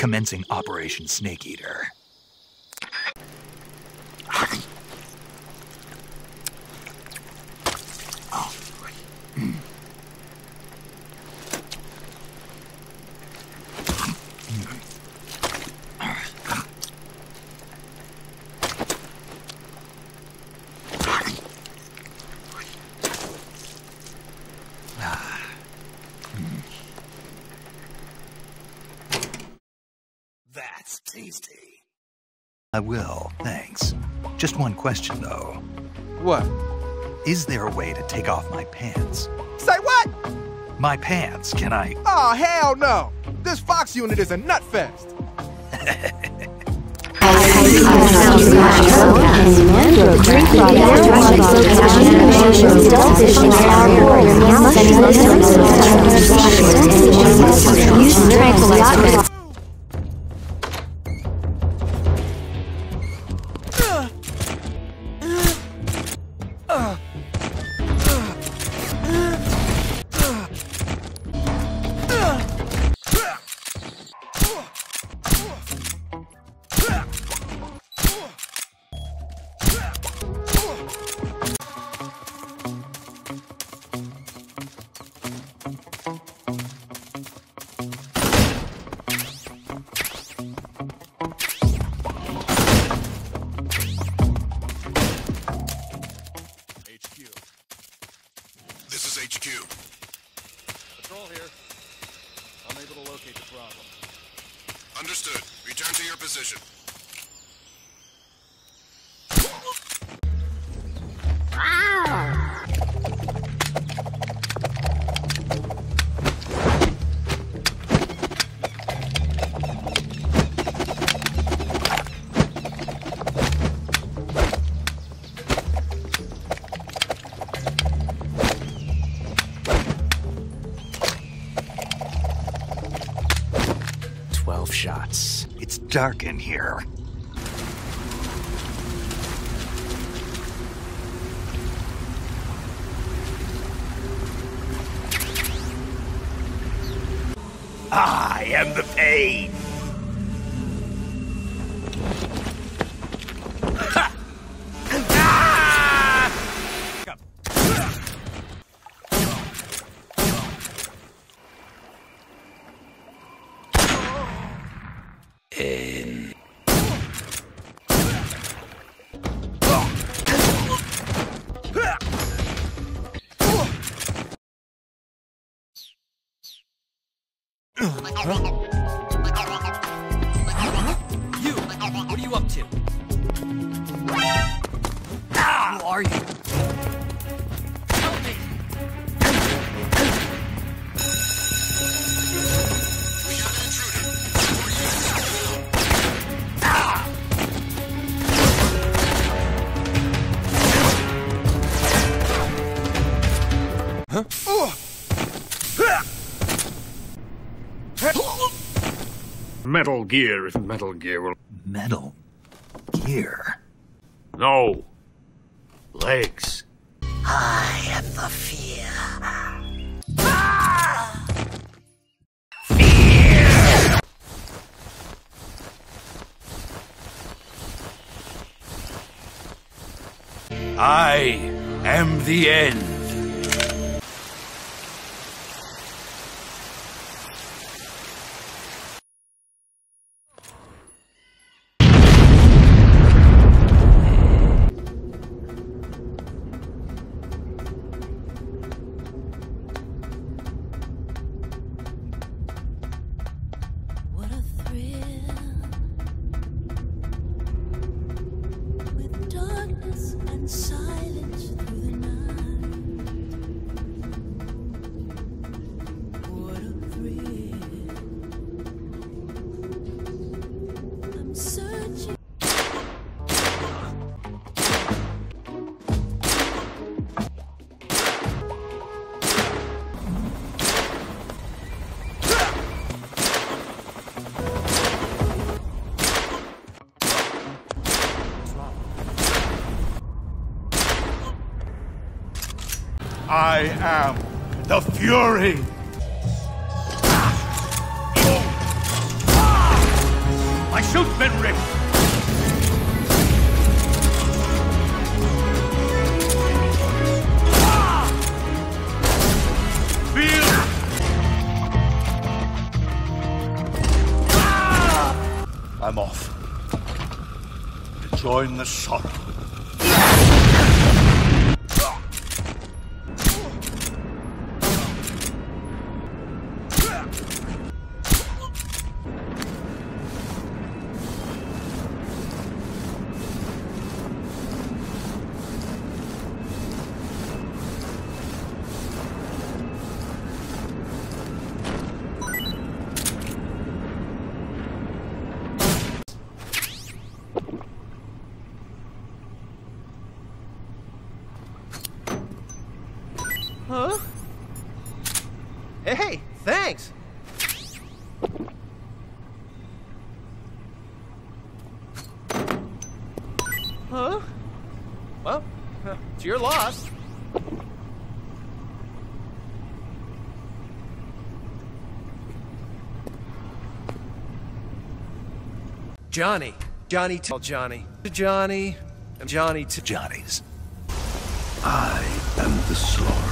Commencing Operation Snake Eater. I will, thanks. Just one question, though. What? Is there a way to take off my pants? Say what? My pants, can I? Oh, hell no! This Fox unit is a nut fest. This locate the problem. Understood. Return to your position. Dark in here. I am the pain. Huh? Metal Gear isn't Metal Gear. Well, Metal Gear. no. Legs. I am the fear. I am the end. Darkness I am the Fury. suit's been ripped! I'm off. To join the sorrow. Hey, thanks. Huh? Well, it's your loss. Johnny. Johnny tell Johnny. To Johnny. And Johnny to Johnny's. I am the sorrow.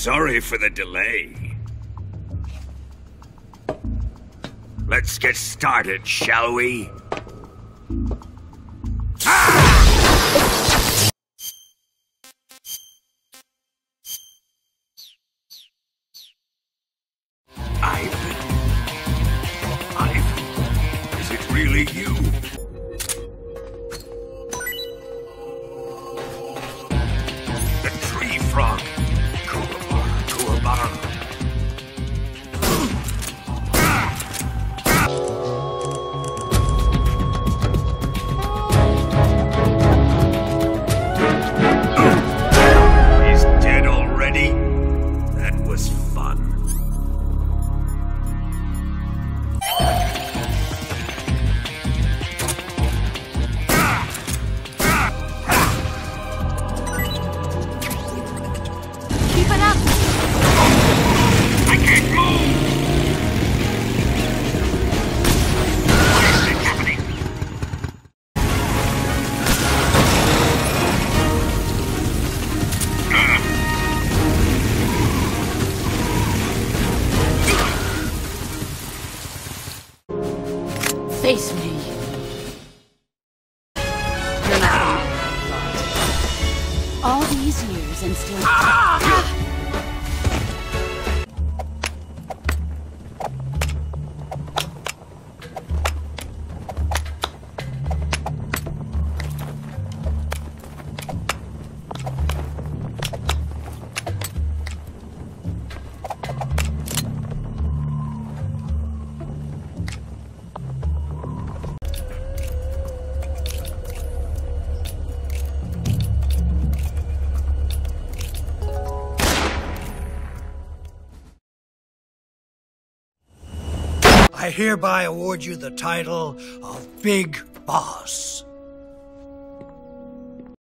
Sorry for the delay. Let's get started, shall we? Face me. You're not the man I thought. All these years and still. Ah! I hereby award you the title of Big Boss.